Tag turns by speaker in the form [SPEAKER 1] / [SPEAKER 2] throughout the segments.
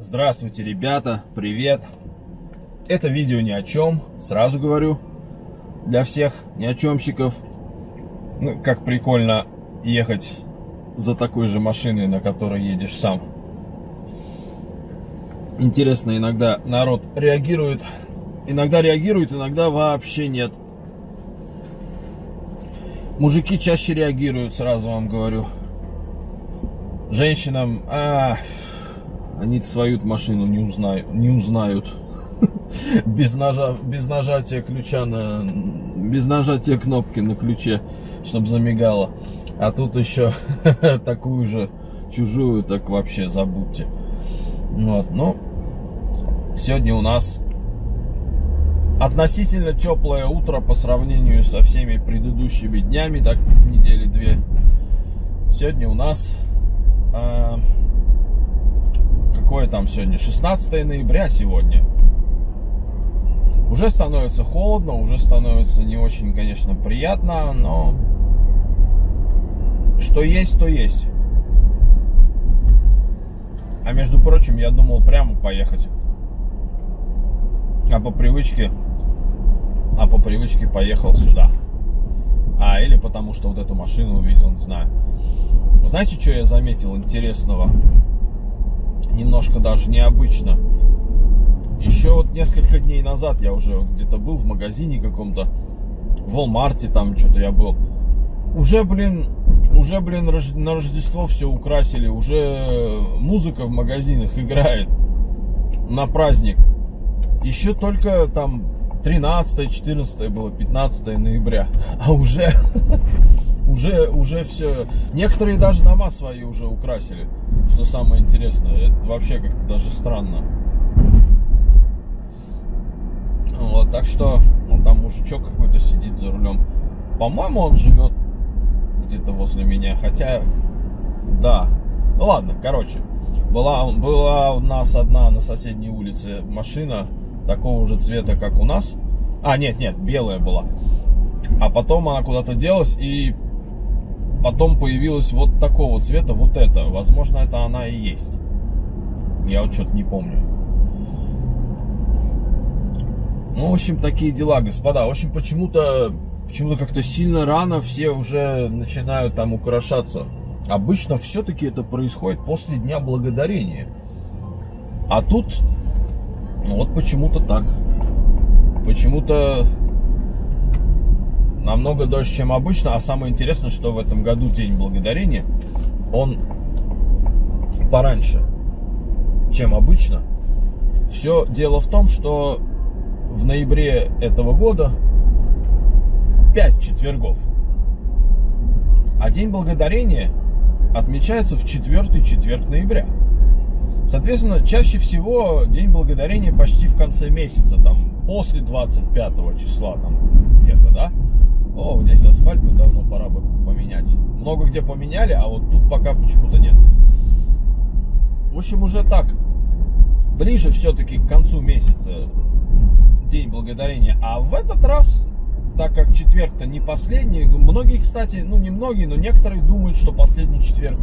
[SPEAKER 1] Здравствуйте, ребята, привет. Это видео ни о чем, сразу говорю, для всех ни о чемщиков. Ну, как прикольно ехать за такой же машиной, на которой едешь сам. Интересно, иногда народ реагирует, иногда реагирует, иногда вообще нет. Мужики чаще реагируют, сразу вам говорю. Женщинам, а, они свою машину не узнают, не узнают. Без, нажа, без нажатия ключа на... Без нажатия кнопки на ключе, чтобы замигало. А тут еще такую же чужую, так вообще забудьте. Вот, ну, сегодня у нас относительно теплое утро по сравнению со всеми предыдущими днями, так недели две. Сегодня у нас э, какое там сегодня? 16 ноября сегодня. Уже становится холодно, уже становится не очень, конечно, приятно, но что есть, то есть. А между прочим, я думал прямо поехать. А по привычке, а по привычке поехал сюда. А, или потому что вот эту машину увидел, не знаю. Знаете, что я заметил интересного? Немножко даже необычно. Еще вот несколько дней назад я уже где-то был в магазине каком-то, в Walmart там что-то я был. Уже, блин, уже, блин, на Рождество все украсили, уже музыка в магазинах играет на праздник. Еще только там 13, 14 было, 15 ноября, а уже, уже, уже все. Некоторые даже дома свои уже украсили. Что самое интересное, это вообще как-то даже странно. Вот, так что, ну, там мужичок какой-то сидит за рулем. По-моему, он живет где-то возле меня, хотя, да. Ну ладно, короче, была, была у нас одна на соседней улице машина такого же цвета, как у нас. А, нет, нет, белая была. А потом она куда-то делась, и потом появилась вот такого цвета, вот это. Возможно, это она и есть. Я вот что-то не помню. Ну, в общем, такие дела, господа. В общем, почему-то почему-то как-то сильно рано все уже начинают там украшаться. Обычно все-таки это происходит после Дня Благодарения. А тут, ну вот почему-то так. Почему-то намного дольше, чем обычно. А самое интересное, что в этом году День Благодарения, он пораньше, чем обычно. Все дело в том, что в ноябре этого года 5 четвергов. А День Благодарения отмечается в четвертый четверг ноября. Соответственно, чаще всего День Благодарения почти в конце месяца, там, после 25 числа, там, где-то, да? О, здесь асфальт бы давно пора бы поменять. Много где поменяли, а вот тут пока почему-то нет. В общем, уже так, ближе все-таки к концу месяца День Благодарения. А в этот раз, так как четверг-то не последний, многие, кстати, ну не многие, но некоторые думают, что последний четверг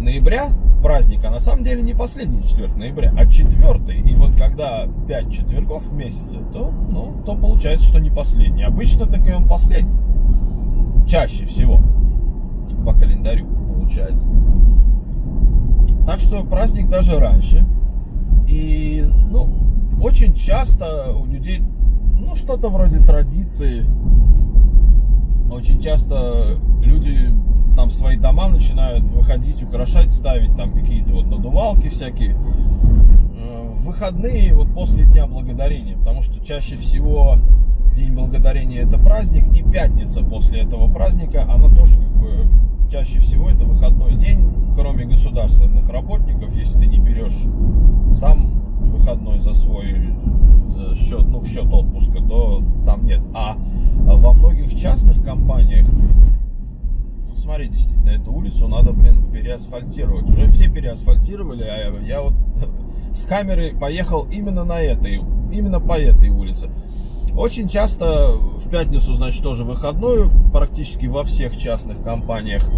[SPEAKER 1] ноября праздник, а на самом деле не последний четверг ноября, а четвертый. И вот когда 5 четвергов в месяце, то, ну, то получается, что не последний. Обычно так и он последний. Чаще всего. По календарю получается. Так что праздник даже раньше. И, ну, очень часто у людей, ну, что-то вроде традиции. Очень часто люди свои дома начинают выходить, украшать, ставить там какие-то вот надувалки всякие э, в выходные вот после Дня Благодарения, потому что чаще всего День Благодарения это праздник, и пятница после этого праздника, она тоже как бы чаще всего это выходной день, кроме государственных работников, если ты не берешь сам выходной за свой э, счет, ну, в счет отпуска, то там нет. А во многих частных компаниях смотри, действительно, эту улицу надо, блин, переасфальтировать. Уже все переасфальтировали, а я вот с камеры поехал именно на этой, именно по этой улице. Очень часто в пятницу, значит, тоже выходной, практически во всех частных компаниях.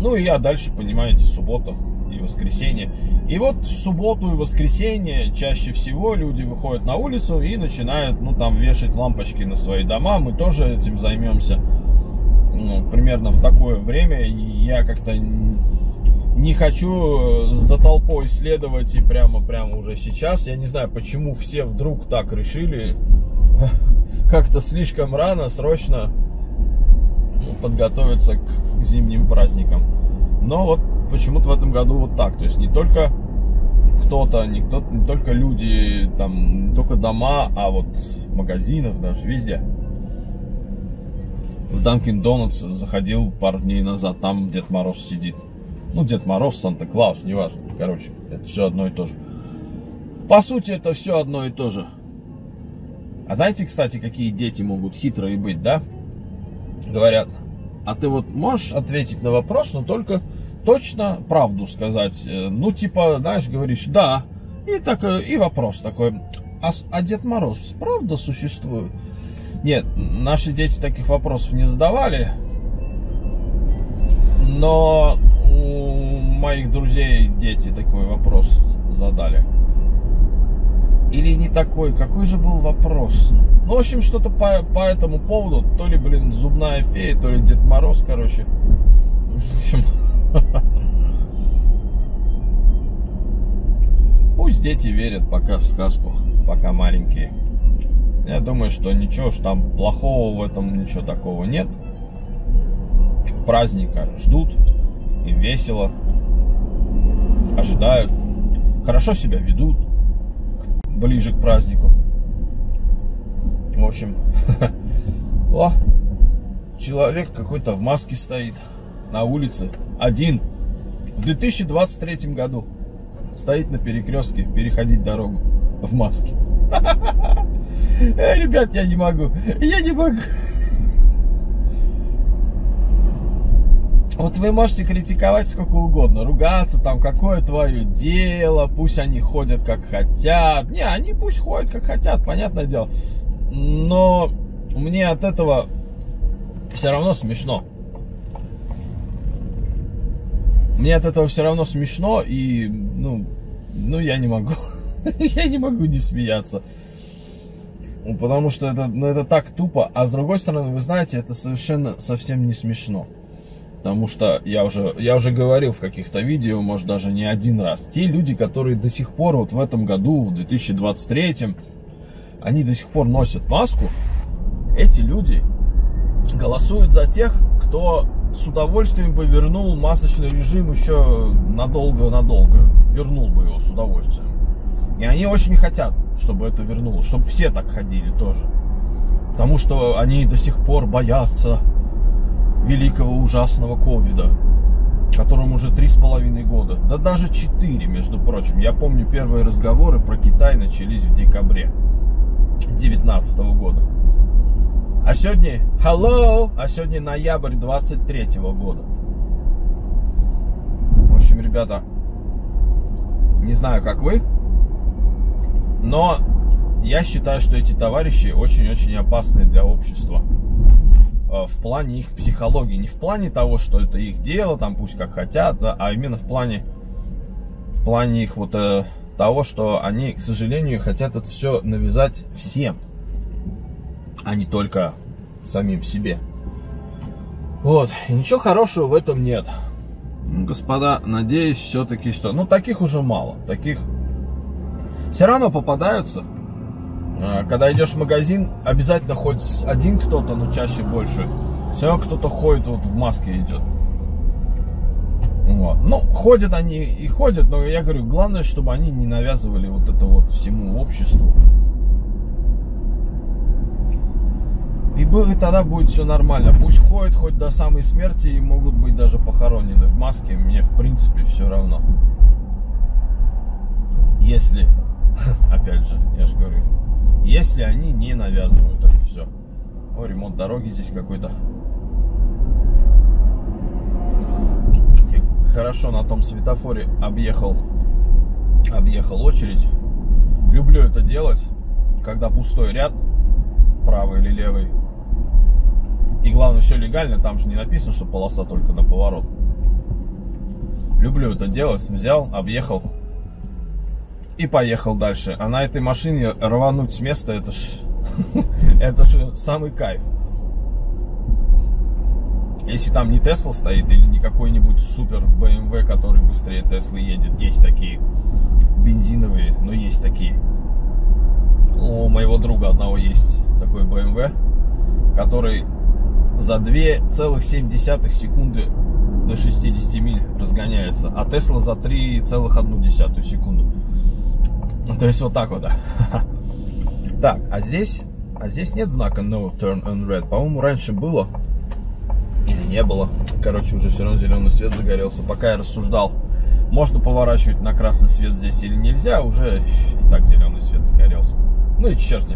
[SPEAKER 1] Ну и я дальше, понимаете, суббота. и воскресенье. И вот в субботу и воскресенье чаще всего люди выходят на улицу и начинают, ну, там, вешать лампочки на свои дома. Мы тоже этим займемся ну, примерно в такое время. Я как-то не хочу за толпой следовать и прямо, прямо уже сейчас. Я не знаю, почему все вдруг так решили. Как-то слишком рано, срочно подготовиться к зимним праздникам. Но вот почему-то в этом году вот так. То есть не только кто-то, не, кто не только люди, там, не только дома, а вот в магазинах даже, везде. В Данкин Донатс заходил пару дней назад, там Дед Мороз сидит. Ну, Дед Мороз, Санта-Клаус, неважно. Короче, это все одно и то же. По сути, это все одно и то же. А знаете, кстати, какие дети могут хитрые быть, да? Говорят, а ты вот можешь ответить на вопрос, но только точно правду сказать. Э, ну, типа, знаешь, говоришь, да. И, так, э, и вопрос такой, а, а Дед Мороз правда существует? Нет, наши дети таких вопросов не задавали. Но у моих друзей дети такой вопрос задали. Или не такой? Какой же был вопрос? Ну, в общем, что-то по, по этому поводу. То ли, блин, зубная фея, то ли Дед Мороз, короче. В общем... Пусть дети верят пока в сказку, пока маленькие. Я думаю, что ничего ж там плохого в этом, ничего такого нет. Праздника ждут, им весело, ожидают, хорошо себя ведут ближе к празднику. В общем, о, человек какой-то в маске стоит на улице, один, в 2023 году. Стоит на перекрестке, переходить дорогу в маске. Ребят, я не могу, я не могу. Вот вы можете критиковать сколько угодно, ругаться, там, какое твое дело, пусть они ходят как хотят. Не, они пусть ходят как хотят, понятное дело. Но мне от этого все равно смешно. Мне от этого все равно смешно, и, ну, ну я не могу. я не могу не смеяться. Потому что это, ну, это так тупо. А с другой стороны, вы знаете, это совершенно совсем не смешно. Потому что я уже, я уже говорил в каких-то видео, может даже не один раз, те люди, которые до сих пор вот в этом году, в 2023, они до сих пор носят маску, эти люди голосуют за тех, кто с удовольствием бы вернул масочный режим еще надолго-надолго. Вернул бы его с удовольствием. И они очень хотят, чтобы это вернулось, чтобы все так ходили тоже. Потому что они до сих пор боятся великого ужасного ковида, которому уже три с половиной года, да даже четыре, между прочим. Я помню, первые разговоры про Китай начались в декабре 2019 года. А сегодня, hello, а сегодня ноябрь 23 года. В общем, ребята, не знаю, как вы, но я считаю, что эти товарищи очень-очень опасны для общества. Э, в плане их психологии. Не в плане того, что это их дело, там пусть как хотят, а именно в плане, в плане их вот э, того, что они, к сожалению, хотят это все навязать всем, а не только самим себе. Вот, и ничего хорошего в этом нет. Господа, надеюсь все-таки, что... Ну, таких уже мало. Таких все равно попадаются. А, когда идешь в магазин, обязательно хоть один кто-то, но чаще больше. Все равно кто-то ходит, вот в маске идет. Вот. Ну, ходят они и ходят, но я говорю, главное, чтобы они не навязывали вот это вот всему обществу. И тогда будет все нормально. Пусть ходят хоть до самой смерти и могут быть даже похоронены в маске. Мне в принципе все равно. Если, опять же, я же говорю, если они не навязывают это все. О, ремонт дороги здесь какой-то. Хорошо на том светофоре объехал, объехал очередь. Люблю это делать, когда пустой ряд, правый или левый. И главное, все легально, там же не написано, что полоса только на поворот. Люблю это делать. Взял, объехал и поехал дальше. А на этой машине рвануть с места, это ж, это же самый кайф. Если там не Тесла стоит или не какой-нибудь супер BMW, который быстрее Теслы едет, есть такие бензиновые, но есть такие. У моего друга одного есть такой BMW, который за 2,7 секунды до 60 миль разгоняется, а Тесла за 3,1 секунду. То есть вот так вот, да. Так, а здесь, а здесь нет знака No Turn on Red. По-моему, раньше было или не было. Короче, уже все равно зеленый свет загорелся. Пока я рассуждал, можно поворачивать на красный свет здесь или нельзя, уже и так зеленый свет загорелся. Ну и черт с.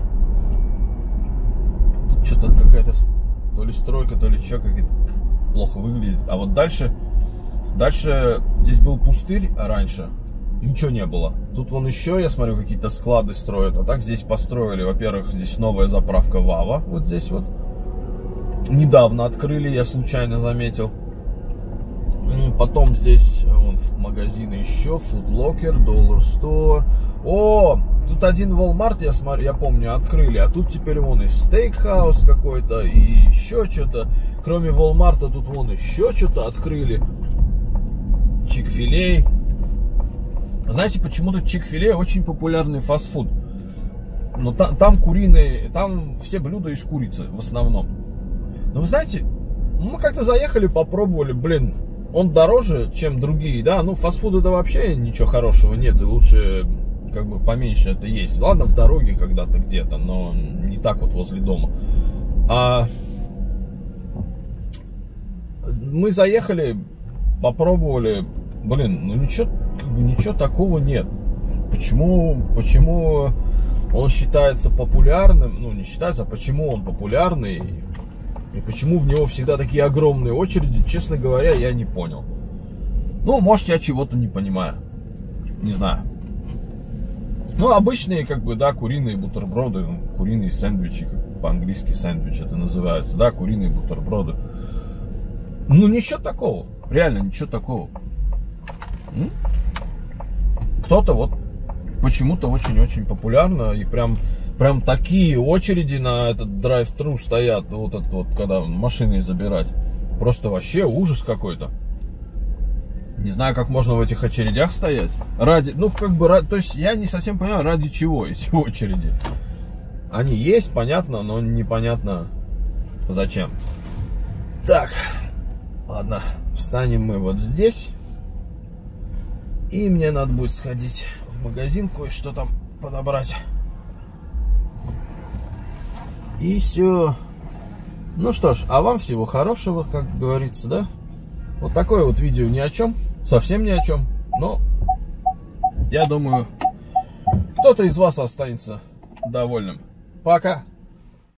[SPEAKER 1] Тут что-то какая-то то ли стройка, то ли что, как это плохо выглядит. А вот дальше, дальше здесь был пустырь раньше, ничего не было. Тут вон еще, я смотрю, какие-то склады строят. А так здесь построили, во-первых, здесь новая заправка Вава, вот здесь вот. Недавно открыли, я случайно заметил. Потом здесь вон, магазины еще, Locker, Dollar Store. О, тут один Walmart, я смотрю, я помню, открыли, а тут теперь вон и стейкхаус какой-то, и еще что-то. Кроме Walmart, тут вон еще что-то открыли. Чик-филей. Знаете, почему-то чик-филе очень популярный фастфуд. Но там, там куриные, там все блюда из курицы в основном. Но вы знаете, мы как-то заехали, попробовали, блин, он дороже, чем другие, да, ну фастфуда да вообще ничего хорошего нет, и лучше как бы поменьше это есть. Ладно, в дороге когда-то где-то, но не так вот возле дома. А мы заехали, попробовали, блин, ну ничего, как бы ничего такого нет. Почему, почему он считается популярным, ну не считается, а почему он популярный и почему в него всегда такие огромные очереди, честно говоря, я не понял. Ну, может, я чего-то не понимаю. Не знаю. Ну, обычные, как бы, да, куриные бутерброды, ну, куриные сэндвичи, как по-английски сэндвич это называется, да, куриные бутерброды. Ну, ничего такого. Реально, ничего такого. Кто-то вот почему-то очень-очень популярно и прям прям такие очереди на этот драйв-тру стоят, ну, вот этот вот, когда машины забирать. Просто вообще ужас какой-то. Не знаю, как можно в этих очередях стоять. Ради, ну, как бы, то есть я не совсем понимаю, ради чего эти очереди. Они есть, понятно, но непонятно зачем. Так, ладно, встанем мы вот здесь. И мне надо будет сходить в магазин, кое-что там подобрать. И все. Ну что ж, а вам всего хорошего, как говорится, да? Вот такое вот видео ни о чем, совсем ни о чем, но я думаю, кто-то из вас останется довольным. Пока!